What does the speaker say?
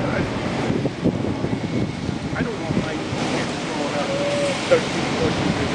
I, don't know if I can't throw it up 13, 14 years